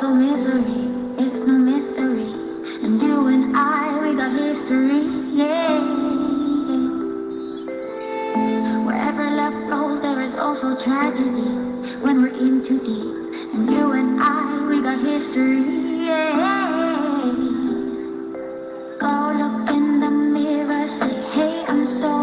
so misery, it's no mystery. And you and I, we got history, yeah. Wherever love flows, there is also tragedy when we're in too deep. And you and I, we got history, yeah. Go look in the mirror, say, hey, I'm sorry.